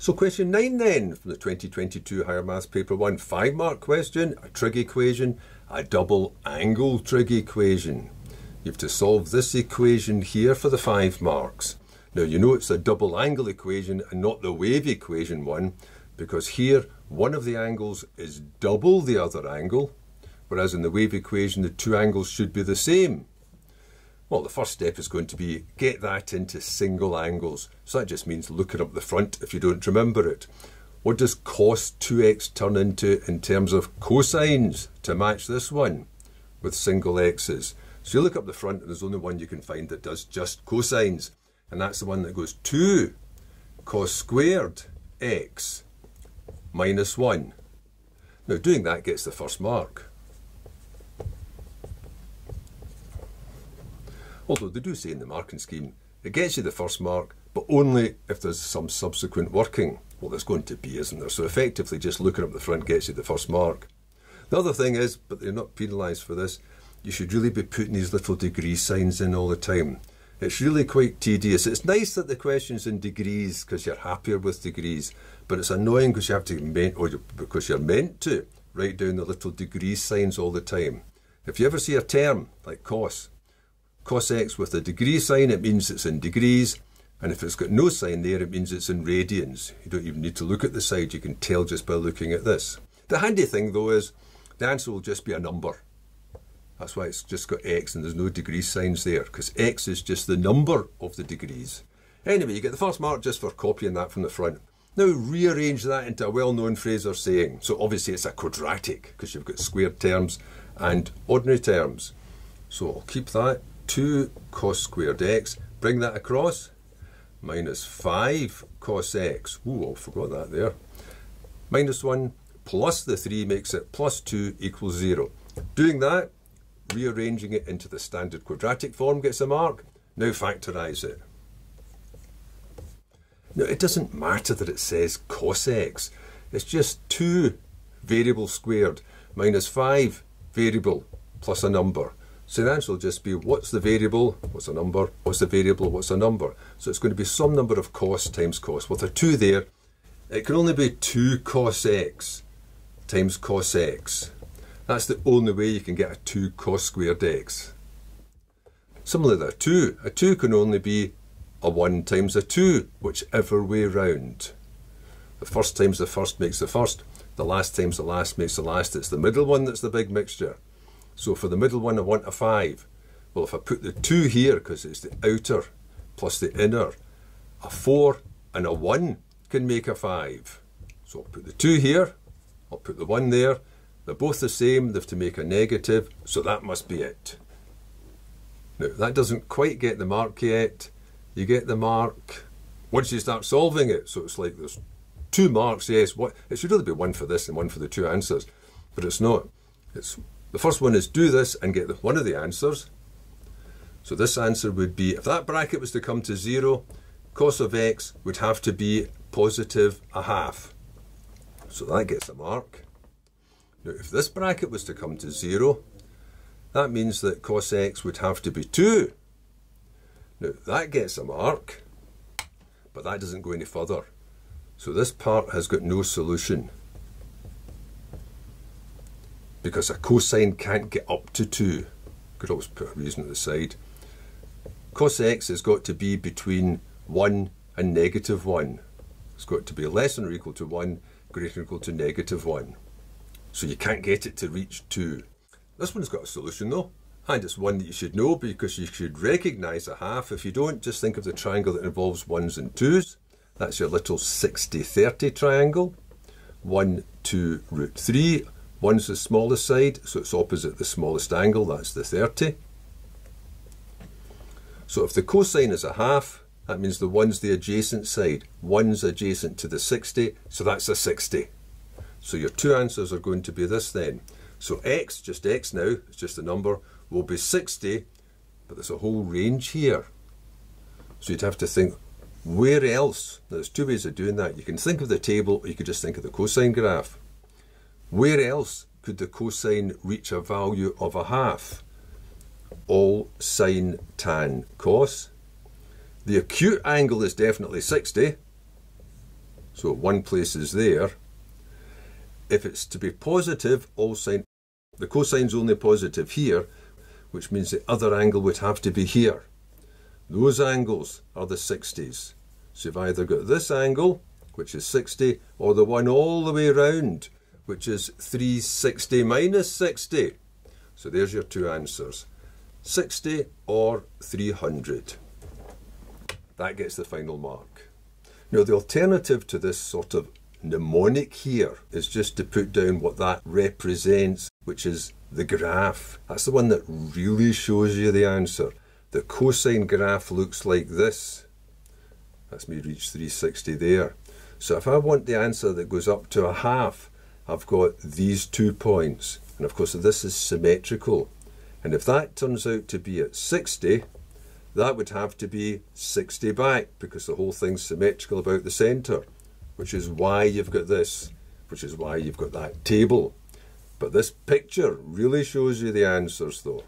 So question 9 then, from the 2022 Higher Maths Paper 1, 5 mark question, a trig equation, a double angle trig equation. You have to solve this equation here for the 5 marks. Now you know it's a double angle equation and not the wave equation one, because here one of the angles is double the other angle, whereas in the wave equation the two angles should be the same. Well, the first step is going to be get that into single angles. So that just means looking up the front if you don't remember it. What does cos 2x turn into in terms of cosines to match this one with single x's? So you look up the front and there's only one you can find that does just cosines. And that's the one that goes 2 cos squared x minus 1. Now doing that gets the first mark. Although they do say in the marking scheme, it gets you the first mark, but only if there's some subsequent working. Well, there's going to be, isn't there? So effectively, just looking up the front gets you the first mark. The other thing is, but they're not penalised for this, you should really be putting these little degree signs in all the time. It's really quite tedious. It's nice that the question's in degrees because you're happier with degrees, but it's annoying because you have to meant or you, because you're meant to write down the little degree signs all the time. If you ever see a term like cos, cos x with a degree sign, it means it's in degrees. And if it's got no sign there, it means it's in radians. You don't even need to look at the side, you can tell just by looking at this. The handy thing though is the answer will just be a number. That's why it's just got x and there's no degree signs there, because x is just the number of the degrees. Anyway, you get the first mark just for copying that from the front. Now rearrange that into a well-known phrase or saying. So obviously it's a quadratic, because you've got squared terms and ordinary terms. So I'll keep that 2 cos squared x, bring that across, minus 5 cos x, ooh, I forgot that there, minus 1 plus the 3 makes it plus 2 equals 0. Doing that, rearranging it into the standard quadratic form gets a mark. Now factorise it. Now it doesn't matter that it says cos x, it's just 2 variable squared minus 5 variable plus a number. So the answer will just be what's the variable, what's a number, what's the variable, what's a number. So it's going to be some number of cos times cos. With a 2 there, it can only be 2 cos x times cos x. That's the only way you can get a 2 cos squared x. Similarly, a 2. A 2 can only be a 1 times a 2, whichever way round. The first times the first makes the first, the last times the last makes the last. It's the middle one that's the big mixture. So for the middle one, I want a 5. Well, if I put the 2 here, because it's the outer plus the inner, a 4 and a 1 can make a 5. So I'll put the 2 here, I'll put the 1 there. They're both the same, they have to make a negative, so that must be it. Now, that doesn't quite get the mark yet. You get the mark once you start solving it. So it's like there's two marks, yes. What It should really be one for this and one for the two answers, but it's not. It's the first one is do this and get the, one of the answers. So this answer would be, if that bracket was to come to zero, cos of x would have to be positive a half. So that gets a mark. Now if this bracket was to come to zero, that means that cos x would have to be 2. Now that gets a mark, but that doesn't go any further. So this part has got no solution because a cosine can't get up to 2. Could always put a reason at the side. Cos x has got to be between 1 and negative 1. It's got to be less than or equal to 1, greater than or equal to negative 1. So you can't get it to reach 2. This one's got a solution though, and it's one that you should know because you should recognise a half. If you don't, just think of the triangle that involves 1s and 2s. That's your little 60-30 triangle. 1, 2, root 3 One's the smallest side, so it's opposite the smallest angle, that's the 30. So if the cosine is a half, that means the one's the adjacent side. One's adjacent to the 60, so that's a 60. So your two answers are going to be this then. So x, just x now, it's just a number, will be 60, but there's a whole range here. So you'd have to think, where else? Now, there's two ways of doing that. You can think of the table, or you could just think of the cosine graph. Where else could the cosine reach a value of a half? All sine tan cos. The acute angle is definitely 60. So one place is there. If it's to be positive, all sine, the cosine's only positive here, which means the other angle would have to be here. Those angles are the 60s. So you've either got this angle, which is 60, or the one all the way round, which is 360 minus 60. So there's your two answers 60 or 300. That gets the final mark. Now, the alternative to this sort of mnemonic here is just to put down what that represents, which is the graph. That's the one that really shows you the answer. The cosine graph looks like this. That's me reach 360 there. So if I want the answer that goes up to a half, I've got these two points. And of course this is symmetrical. And if that turns out to be at 60, that would have to be 60 back because the whole thing's symmetrical about the centre, which is why you've got this, which is why you've got that table. But this picture really shows you the answers though.